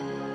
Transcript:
oh